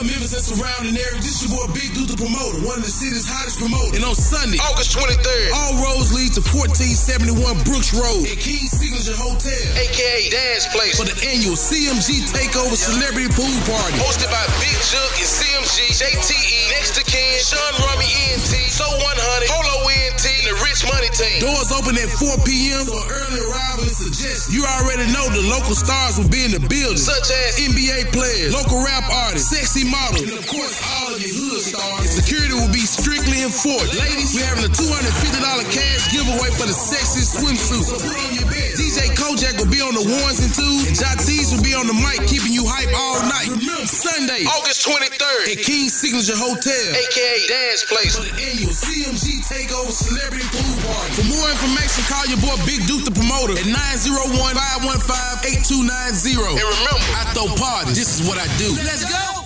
up Memphis and surrounding area? This your boy Big Dude, the promoter, one of the city's hottest promoters. And on Sunday, August 23rd, all roads lead to 1471 Brooks Road at King's Signature Hotel, aka Dad's Place, for the annual CMG Takeover Celebrity Pool Party. hosted by Big Jook and CMG, JTE, Next 2 Kin, Sean Rumby ENT, So 100, Polo ENT, and the Rich Money Team. Doors open at 4 p.m. So early arrival is suggested. You already know the local stars will be in the building, Such as NBA players, local artists, sexy models, and of course all of your hood stars. And security will be strictly enforced. Ladies, we're having a $250 cash giveaway for the sexiest swimsuit. So put on your best. DJ Kojak will be on the ones and twos, and Jatis will be on the mic keeping you hype all night. Remember, Sunday August 23rd, at King's Signature Hotel. aka Dad's Place. For the annual CMG Takeover Celebrity Pool Party. Call your boy Big Duke the promoter at 901-515-8290. And remember, I throw parties. This is what I do. Let's go.